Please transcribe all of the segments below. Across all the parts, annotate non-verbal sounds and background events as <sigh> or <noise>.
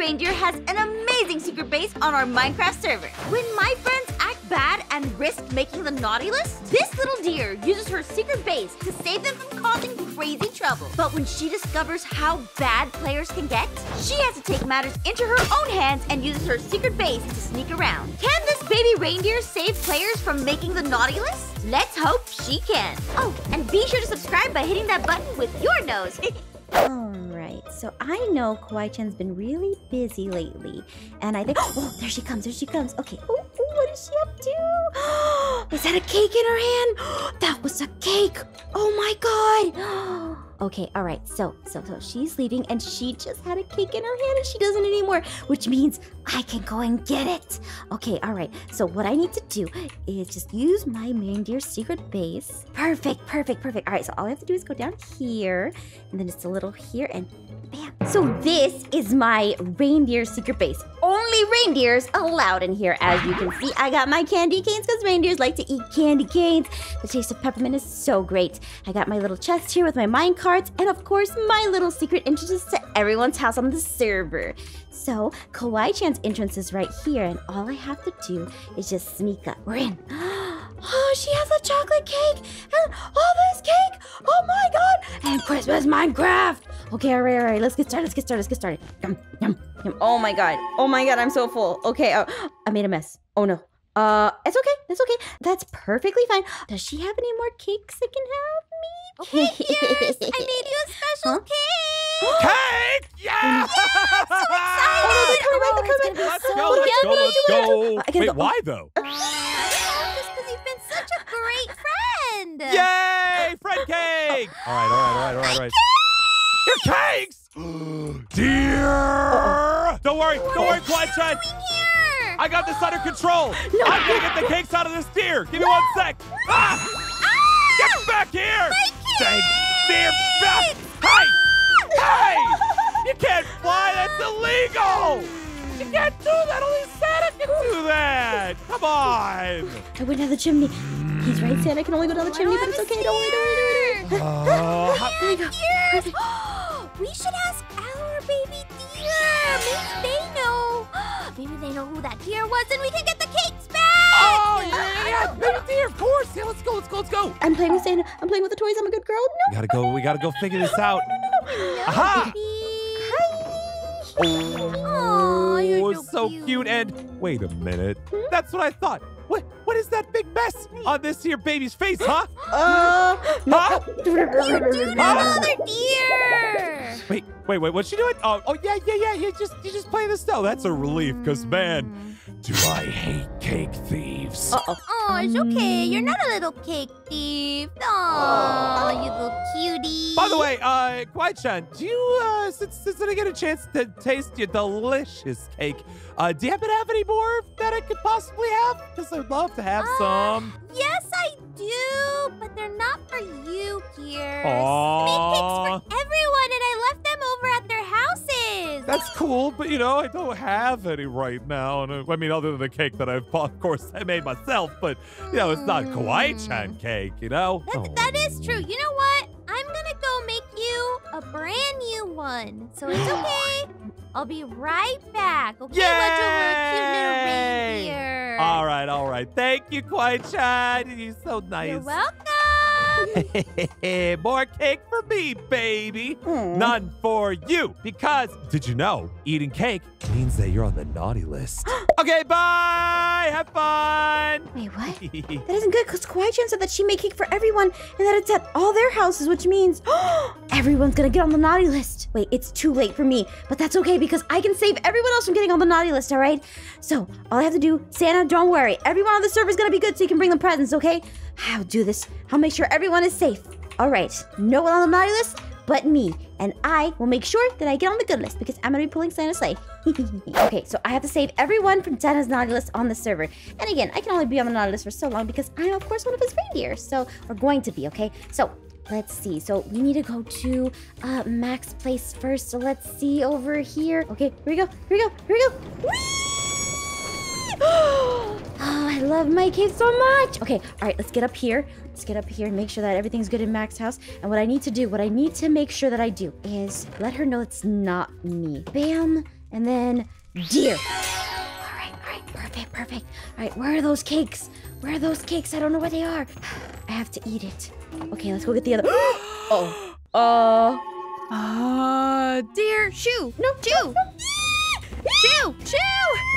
Reindeer has an amazing secret base on our Minecraft server. When my friends act bad and risk making the naughty list, this little deer uses her secret base to save them from causing crazy trouble. But when she discovers how bad players can get, she has to take matters into her own hands and uses her secret base to sneak around. Can this baby reindeer save players from making the naughty list? Let's hope she can. Oh, and be sure to subscribe by hitting that button with your nose. <laughs> Hmm. Alright, so I know Kawaii-chan's been really busy lately. And I think, <gasps> oh, there she comes, there she comes. Okay, oh, oh, what is she up to? <gasps> is that a cake in her hand? <gasps> that was a cake. Oh my god. Okay, all right. So, so, so she's leaving, and she just had a cake in her hand, and she doesn't anymore, which means I can go and get it. Okay, all right. So what I need to do is just use my reindeer secret base. Perfect, perfect, perfect. All right. So all I have to do is go down here, and then it's a little here, and bam. So this is my reindeer secret base. Only reindeers allowed in here. As you can see, I got my candy canes because reindeers like to eat candy canes. The taste of peppermint is so great. I got my little chest here with my mine cards, and of course, my little secret entrance to everyone's house on the server. So, Kawaii-chan's entrance is right here, and all I have to do is just sneak up. We're in. <gasps> Oh, she has a chocolate cake and all this cake. Oh my god! And Christmas Minecraft. Okay, all right, all right. Let's get started. Let's get started. Let's get started. Yum, yum, yum. Oh my god. Oh my god. I'm so full. Okay. Uh, <gasps> I made a mess. Oh no. Uh, it's okay. It's okay. That's perfectly fine. Does she have any more cakes that can have me? Okay, here's. I made you a special <laughs> Huh? cake. Cake! <gasps> Yeah! Oh, they're coming back, they're coming back. Let's Oh, go, let's go, me, let's do it. go. I gotta Wait, go. why though? <laughs> Just because you've been such a great friend. Yay! Friend cake! <laughs> All right, all right, all right, all right, all right. Your cakes! <gasps> <gasps> Dear! Don't worry, don't worry. Here. I got this under control. <gasps> I'm gonna get the cakes out of this deer. Give me one sec. Ah! Get back here! Dang deer! back! Hey! Hey! You can't fly. That's illegal. You can't do that. Only Santa can do that. Come on. I went down the chimney. He's right, Santa can only go down the chimney, but it's okay. Don't worry, don't worry, don't worry. There uh, <laughs> it is! <gasps> We should ask our baby deer. Maybe they know. <gasps> Maybe they know who that deer was, and we can get the cakes back. Oh yeah, yeah, baby deer, of course. Yeah, let's go, let's go, let's go. I'm playing with Santa. I'm playing with the toys. I'm a good girl. No, We gotta go, we gotta go figure this out. No, no, no, no. Aha! Aw, you're Oh, so so cute. cute. And wait a minute. That's what I thought. What what is that big mess on this here baby's face, huh? <gasps> Uh, Huh? You do another deer. Wait, wait, wait, what's she doing? Oh, oh yeah, yeah, yeah. You just you just play the snow. That's a relief, cause man, do I hate cake thieves. Uh-oh. Oh, it's okay. You're not a little cake thief. Oh, you little cutie. By the way, uh, Kawaii-chan, do you, uh, since, since I get a chance to taste your delicious cake, uh, do you happen to have any more that I could possibly have? Because I'd love to have Uh, some. Yes, I do, but they're not for you, dear. Aww. Made cakes for everyone, and I left them over at their houses. That's cool, but you know, I don't have any right now. And uh, I mean, other than the cake that I've, of course, I made myself, but, you know, it's not Kawaii-chan cake, you know? That, Oh. that is true. You know what? I'm gonna go make you a brand new one. So it's <gasps> okay. I'll be right back. Okay, watch over a cute little reindeer. All right, all right. Thank you, Kawaii-chan. You're so nice. You're welcome. <laughs> More cake for me, baby. None for you. Because, did you know, eating cake means that you're on the naughty list. <gasps> okay, bye. Have fun. Wait, what? <laughs> That isn't good because Kawaii-chan said that she made cake for everyone and that it's at all their houses, which means <gasps> everyone's gonna get on the naughty list. Wait, it's too late for me, but that's okay because I can save everyone else from getting on the naughty list, all right? So, all I have to do, Santa, don't worry. Everyone on the server's gonna be good so you can bring them presents, okay? I'll do this. I'll make sure everyone is safe. All right, no one on the naughty list but me. And I will make sure that I get on the good list because I'm gonna be pulling Santa's sleigh. <laughs> okay, so I have to save everyone from Santa's naughty list on the server. And again, I can only be on the naughty list for so long because I'm of course one of his reindeer. So we're going to be, okay? So let's see. So we need to go to uh Mac's place first. So let's see over here. Okay, here we go, here we go, here we go. Whee! <gasps> oh, I love my cave so much. Okay, all right, let's get up here. Let's get up here and make sure that everything's good in Mac's house. And what I need to do, what I need to make sure that I do is let her know it's not me. Bam, and then deer. All right, all right, perfect, perfect. All right, where are those cakes? Where are those cakes? I don't know where they are. <sighs> I have to eat it. Okay, let's go get the other. <gasps> oh, uh, Uh, dear, shoo, no, shoo, shoo, shoo! Get out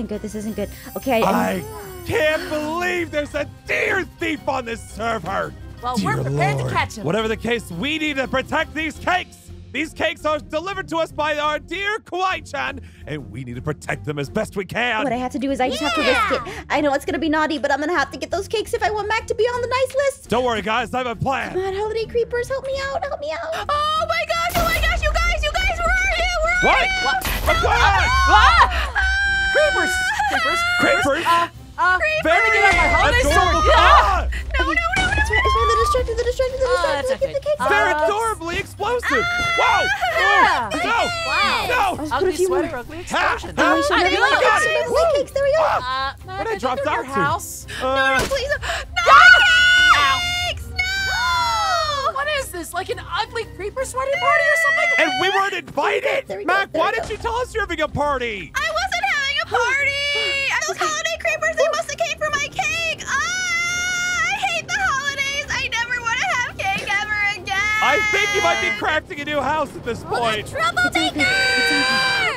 isn't good. This isn't good. Okay, I, I can't believe there's a deer thief on this server. well, Dear we're prepared Lord. to catch him. Whatever the case, we need to protect these cakes. These cakes are delivered to us by our dear Kawaii-chan, and we need to protect them as best we can. what I have to do is I just have to risk it. I know it's gonna be naughty, but I'm gonna have to get those cakes if I want Mac to be on the nice list. Don't worry, guys. I have a plan. Come on, holiday creepers, help me out. Help me out. Oh my gosh! Oh my gosh! You guys! You guys! Where are you? Where are What? you? What? What's going on? Ah! Creepers! Creepers! Creepers? Uh, uh, Very get out my holiday adorable. sword. Ah! No, no, no, no! It's fine. It's fine. They're distracted. They're distracted. They're Oh, distracted. that's Let's get okay. the cakes. Uh, They're let's- adorably explosive. Whoa! Yeah. No! What? No! I'll just put a Ugly few more. sweater, ugly Ha! explosion. Ha! Oh, I there we really go. got Some it. lovely cakes. There we go. Uh, Mac, Where'd I think drop they're down your to? house. Uh, Please, no! Ow. Cakes, no! What is this? Like an ugly creeper sweaty party or something? and we weren't invited. There we go, Mac, there why we didn't go. you tell us you're having a party? I wasn't having party! Those holiday creepers, they must have came for my cake! Ah! I hate the holidays! I never want to have cake ever again! I think you might be crafting a new house at this point. Troublemaker!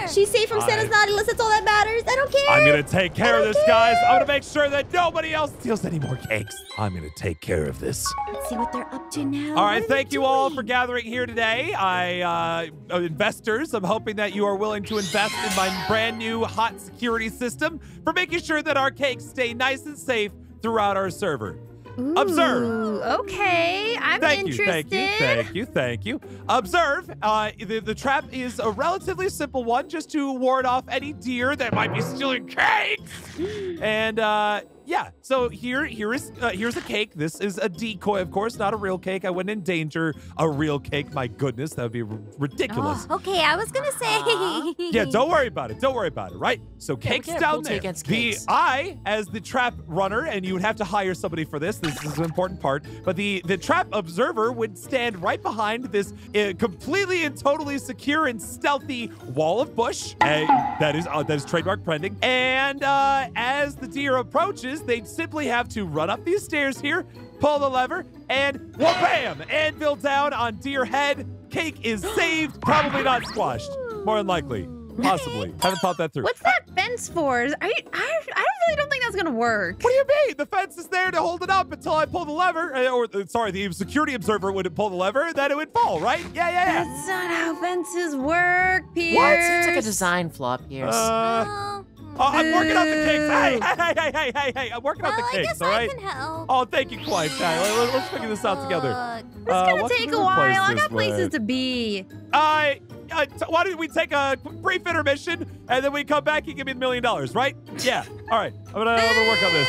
She's safe from Santa's I- naughty list. That's all that matters. I don't care. I'm gonna take care of don't this, guys. I'm gonna make sure that nobody else steals any more cakes. I'm gonna take care of this. Let's see what they're up to now. All What right, are thank they you all for gathering here today. I, uh, uh, investors, I'm hoping that you are willing to invest in my brand new hot security system for making sure that our cakes stay nice and safe throughout our server. Observe. Okay, I'm Thank interested. you, thank you, thank you, thank you. Observe, uh, the, the trap is a relatively simple one just to ward off any deer that might be stealing cakes. <gasps> And uh, yeah, so here, here is uh, here's a cake. This is a decoy, of course, not a real cake. I wouldn't endanger a real cake. My goodness, that would be r- ridiculous. Oh, okay, I was gonna say. Yeah, don't worry about it. Don't worry about it, right? So Yeah, cakes can't down vote there. against The cakes. I, as the trap runner, and you would have to hire somebody for this. This is an important part. But the the trap observer would stand right behind this uh, completely and totally secure and stealthy wall of bush. Uh, that is uh, that is trademark pending. And uh, as the deer approaches, they'd simply have to run up these stairs here, pull the lever, and wha bam! Anvil down on deer head. Cake is saved. Probably not squashed. More than likely. Possibly. <laughs> Haven't thought that through. What's that fence for? Are you, I, I don't really don't think that's gonna work. What do you mean? The fence is there to hold it up until I pull the lever, uh, or uh, sorry, the security observer would pull the lever, then it would fall, right? Yeah, yeah, yeah. That's not how fences work, Pierce. What? Seems like a design flaw, Pierce. Uh, Oh, oh, I'm working on the cakes. Hey, hey, hey, hey, hey, hey! I'm working well, on the I cakes, guess I can help. Oh, thank you, Quiet Guy. Let- Let's figure this out together. Look, It's Uh, gonna take a while. I got places to be. I. Uh, why don't we take a brief intermission and then we come back and give me the million dollars, right? Yeah. All right. I'm gonna, I'm gonna work on this.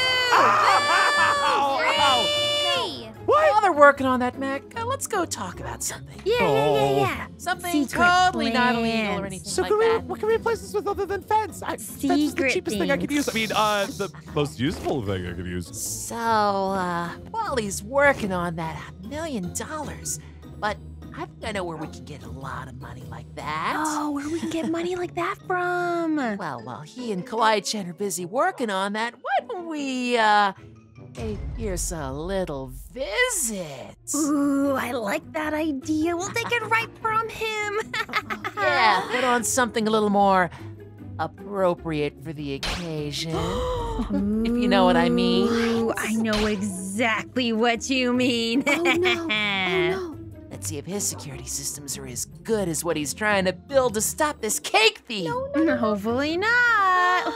Working on that, Mac, uh, let's go talk about something. Yeah, yeah, Oh. yeah, yeah. Something Secret totally not illegal plans. or anything So like can we, that. what can we replace this with other than fence? I, that's just the Secret cheapest thing I could use. I mean, uh, the most useful thing I could use. So, uh, while he's working on that million dollars, but I think I know where we can get a lot of money like that. Oh, where we can get money like that from? <laughs> Well, while he and Kawaii Chan are busy working on that, why don't we, uh, Pierce a little visit? Ooh, I like that idea. We'll take it right from him. <laughs> <laughs> Yeah, put on something a little more appropriate for the occasion. <gasps> If you know what I mean. Ooh, I know exactly what you mean. Oh no! <laughs> Oh no! Let's see if his security systems are as good as what he's trying to build to stop this cake thief. No, no. Hopefully not.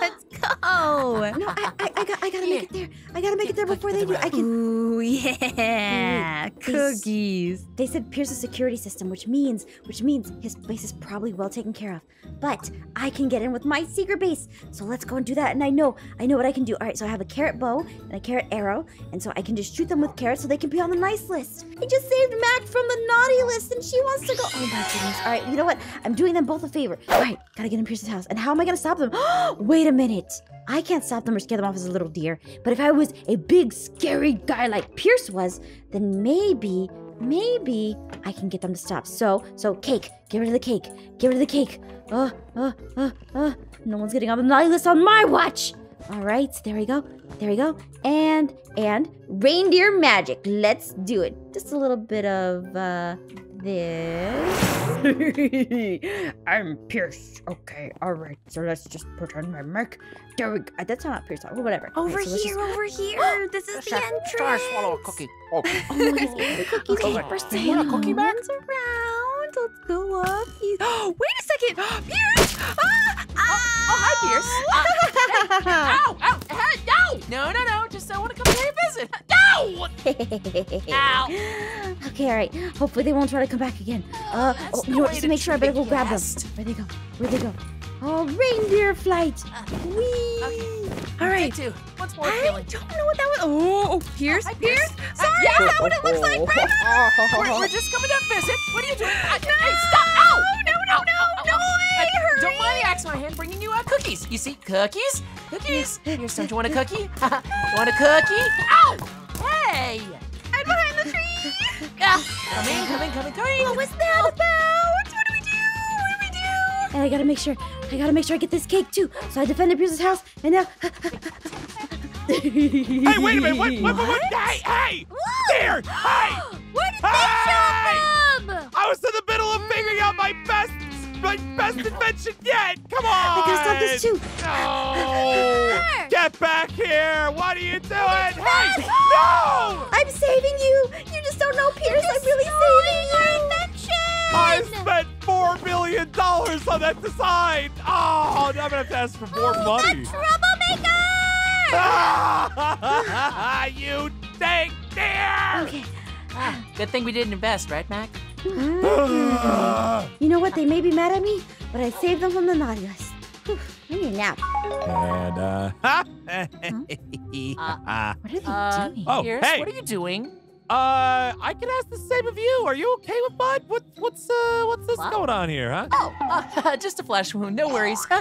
Let's go. No, I, I, I got. I gotta make it there. I gotta make it there before they do. I can. Ooh, yeah. Cookies. They said Pierce's security system, which means, which means his base is probably well taken care of. But I can get in with my secret base. So let's go and do that. And I know, I know what I can do. All right, so I have a carrot bow and a carrot arrow, and so I can just shoot them with carrots so they can be on the nice list. I just saved Mac from the naughty list, and she wants to go. Oh my goodness! All right, you know what? I'm doing them both a favor. All right, gotta get in Pierce's house. And how am I gonna stop them? <gasps> Wait a minute. I can't stop them or scare them off as a little deer. But if I was a big, scary guy like Pierce was, then maybe maybe I can get them to stop. So, so cake, get rid of the cake, get rid of the cake. Uh, uh, uh, uh. No one's getting on the naughty list on my watch. All right, there we go, there we go. And and reindeer magic. Let's do it. Just a little bit of uh this. <laughs> I'm Pierce. Okay, all right. So let's just pretend I'm Mark. There we go. That's not Pierce. Oh, whatever. All right, Over so here, just- over here. This is the entrance. Try to swallow a cookie. Oh, <laughs> Oh, he's eating the cookies. Okay, Oh, we're You want a cookie, Mac? Around. Let's go up. He's- <gasps> Wait a second. <gasps> Pierce! Ah! Ah! oh, hi, Pierce. Uh, <laughs> ow, ow, hey, no, no, no, no. Just I want to come here and visit. <laughs> No. Ow. <laughs> okay, all right. Hopefully they won't try to come back again. <gasps> Uh, oh, you know what? Just to make sure I better go grab them. Where'd they go? Where'd they go? Oh, reindeer flight. Whee! Okay. All right. Two. Once more I feeling. don't know what that was. Oh, oh, Pierce, Hi, Pierce. Pierce. Sorry, Yeah. is that what it looks like? We're, we're just coming to visit. What are you doing? I, Hey, stop! Hurry. Don't mind the axe my hand bringing you uh, cookies. You see, cookies? Cookies. Here's don't you want a cookie? <laughs> want a cookie? Ow! Hey! I'm behind the tree. <laughs> Ah, coming, coming, coming, coming. What was that about? What do we do? What do we do? And I gotta make sure. I gotta make sure I get this cake too. So I defended Pierce's house, and now. <laughs> Hey, wait a minute. What? What? What? what? Hey, hey! There! Hey! <gasps> Where did Hey! they show from? I was in the middle of figuring out my best, my best invention yet. Come on! I gotta stop this too. No! <laughs> Get back here! What are you doing? Hey! No! I'm saving you. You just don't know, Pierce. I'm really saving you. I spent four million dollars on that design. Oh, now I'm gonna have to ask for more money. Troublemaker! Ah, <laughs> you dang deer! Okay. Ah, good thing we didn't invest, right, Mac? Ah. You know what? They may be mad at me, but I saved them from the naughty list. Whew, I need a nap. and uh, <laughs> uh, What are they Uh, doing? Oh, Pierce, hey. what are you doing? Uh, I can ask the same of you. Are you okay with Bud? What, what's uh, what's this What? going on here, huh? Oh, uh, <laughs> just a flesh wound. No worries. <laughs> oh,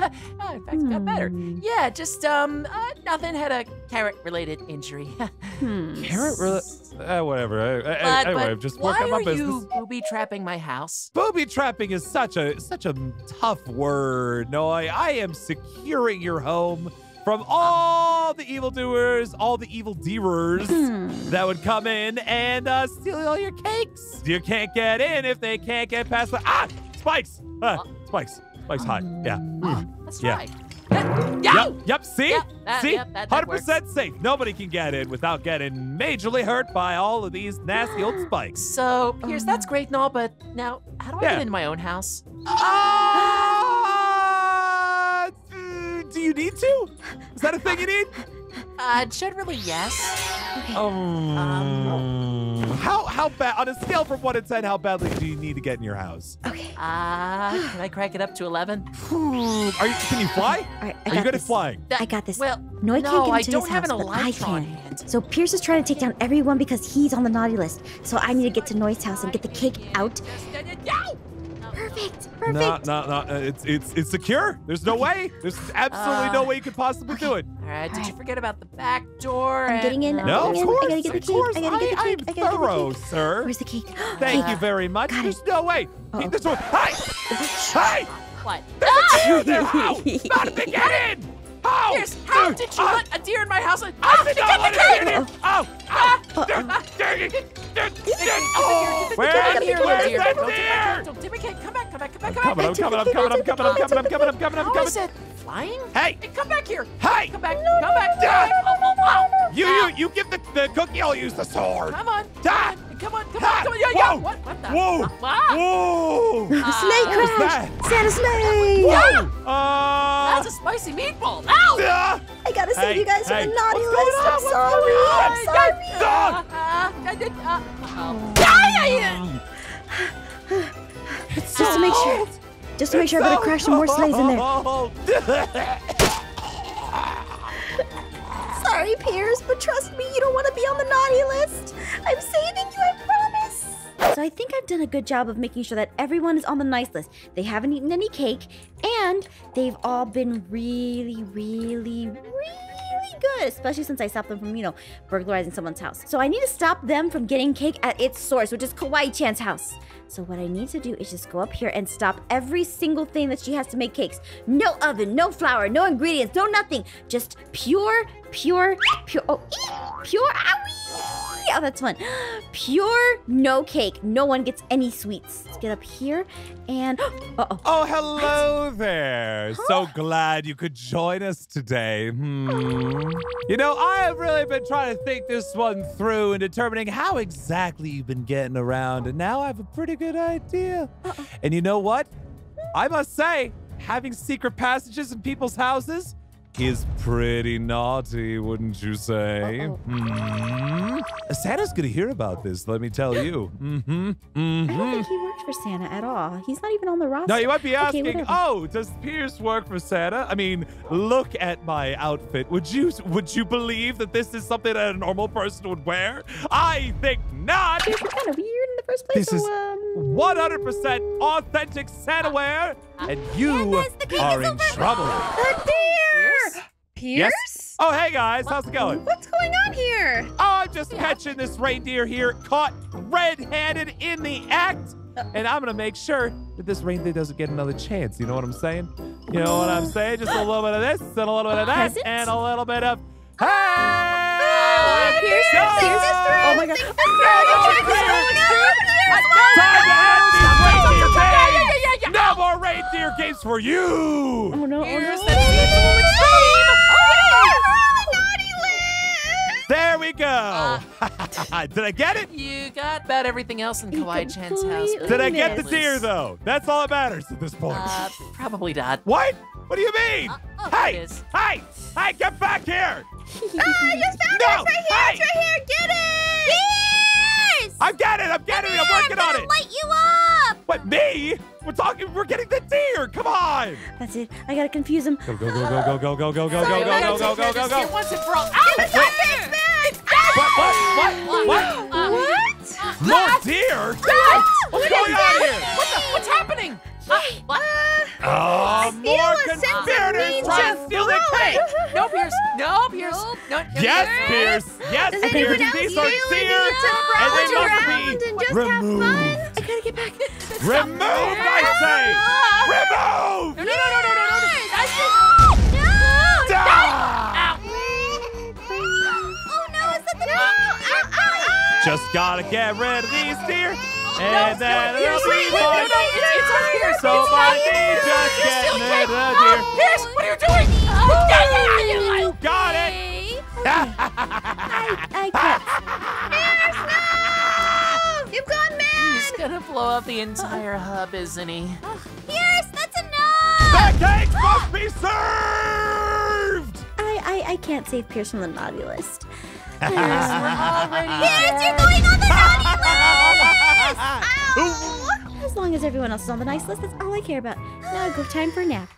in fact, it got better. Hmm. Yeah, just um, uh, nothing. Had a carrot-related injury. <laughs> Hmm. Carrot related? Uh, whatever. I, I, but, anyway, but I'm just why working my are business. you booby trapping my house? Booby trapping is such a such a tough word, Noi. I am securing your home from all the evildoers, all the evil deerers Hmm. that would come in and uh, steal all your cakes. You can't get in if they can't get past the ah spikes. Ah, spikes. Spikes hot. Yeah. Oh, Yeah. Yeah. Yep. Yep. See. Yep, that- See. yep, that- that Hundred percent safe. Nobody can get in without getting majorly hurt by all of these nasty old <gasps> spikes. So, Pierce, that's great and all, but now, how do I Yeah. get into my own house? Mm, do you need to? Is that a thing you need? Uh, generally, yes. Okay. Um, how how bad on a scale from one to ten? How badly do you need to get in your house? Okay. Uh, can I crank it up to 11? Are you? Can you fly? All right. I Are you good this. at flying? I got this. Well, Noi no, can't get I into don't his have house, an but I can. hand. So Pierce is trying to take down everyone because he's on the naughty list. So I need to get to Noi's house and get the cake out. Perfect. Perfect. No, no, no. uh, It's it's it's secure. There's no way. There's absolutely no Uh, way you could possibly do it. All right, did you forget about the back door? I'm getting in. No, of course. I gotta get the of cake. I gotta get the I, cake. I'm I gotta get the thorough, cake. sir. Where's the cake? Thank Cake. <gasps> you very much. Got it. There's no way. Uh-oh. Eat this one. Hey! Hey! What? There's a deer there. How? How did they get in? How? Pierce, how did you ah, let a deer in my house? I Ah, did get not the let cake! it in here. Oh! Ah, Oh! Dang dang it! Dang- dang- Where I'm is here, where's deer. that Don't take my deer? cake, Don't take my cake. Come back, come back, come back, I'm come coming, back. I'm coming, I'm coming, I'm coming, I'm coming, I'm coming, I'm coming, I'm How is coming. it flying? Hey! Hey, come back here. Hey! Come back, come back, come back. Oh, oh, oh. You, you, you give the, the cookie, I'll use the sword. Come on. Ah! Come on, come on, come on. Yeah, yeah. Whoa! What, what the? Whoa! Whoa! Sleigh What crash! that? Santa sleigh! Whoa! Uh, That's a spicy meatball. Ow! uh, I gotta save Hey, you guys hey, from the naughty what's going list. on? I'm What's sorry. going on? I'm sorry. Dog! Uh, uh, uh, uh, uh, Just to make sure. Just to make sure I better crash some more sleighs in there. <laughs> Sorry, Pierce, but trust me, you don't want to be on the naughty list. I'm saving you, I promise. So I think I've done a good job of making sure that everyone is on the nice list. They haven't eaten any cake, and they've all been really, really, really good, especially since I stopped them from, you know, burglarizing someone's house. So I need to stop them from getting cake at its source, which is Kawaii-chan's house. So what I need to do is just go up here and stop every single thing that she has to make cakes. No oven, no flour, no ingredients, no nothing. Just pure, pure, pure, oh, pure, owie. Oh, that's fun. <gasps> Pure, no cake. No one gets any sweets. Let's get up here and, <gasps> uh-oh. Oh, hello there. <gasps> So glad you could join us today. Hmm. You know, I have really been trying to think this one through and determining how exactly you've been getting around, and now I have a pretty good idea. And you know what? I must say, having secret passages in people's houses is pretty naughty, wouldn't you say? Uh-oh. Hmm. Santa's gonna hear about this, let me tell you. <gasps> Mm-hmm. I Mm-hmm. don't think he works for Santa at all. He's not even on the roster. No, you might be asking, whatever. oh, does Pierce work for Santa? I mean, look at my outfit. Would you would you believe that this is something that a normal person would wear? I think not. Pierce, you're kind of weird in the first place. This so, is um, 100% authentic Santa wear, and you are in trouble. A deer! Pierce? Oh, hey guys, how's it going? What's going on here? Oh, I'm just catching this reindeer here caught red-handed in the act. And I'm gonna make sure that this reindeer doesn't get another chance. You know what I'm saying? You know what I'm saying? Just a little bit of this and a little bit of that Present? and a little bit of hey! Pierce, Go! Pierce, oh my god. Time to end these reindeer yeah, games! yeah, yeah, yeah. No more reindeer games for you! Oh no, oh Here's no. Did I get it? You got about everything else in You Kawaii Chan's house. Did I get the deer though? That's all that matters at this point. Uh, probably not. What? What do you mean? Uh, oh, hey! Hey! Hey, get back here! Ah, you found No! it! Right here! Hey! It's right here! Get it! Pierce! I'm getting it! I'm getting it! I'm working on gonna it! light you up! What, me? We're talking, we're getting the deer! Come on! That's it. I gotta confuse him. Go, go, go, go, go, go, go, go, go, Sorry, go, I go, gotta go, take go, care go, of this here go! Once and for all. Ow! It's not this bad! What, what, what, what? Uh, What? More deer? What's going on here? What the, what's happening? Uh, what? Oh, feel more a sense of conspirators trying to to steal the cake! it. No, Pierce. No, Pierce. Nope. No, no, Yes, Pierce. Pierce! Yes, Does Pierce! anyone These feel are the deer! need And they must around be and just have fun? I gotta get back. Removed, I say! Removed! No, no, no, no, no, no, no. Just gotta get rid of these deer, No, and then no, it'll wait, wait, no, no, it's, it's on Pierce. So it's my knee Pierce. just You're getting stealing rid cake. of Oh, deer. Pierce, what are you doing? Oh, you got it! I, I can't. You've gone mad! He's gonna blow up the entire hub, isn't he? Pierce, that's enough! The cake ah! must be served! I, I, I can't save Pierce from the naughty list. We're already Pierce, you're going on the naughty list! <laughs> Ooh. As long as everyone else is on the nice list, that's all I care about. Now go time for a nap.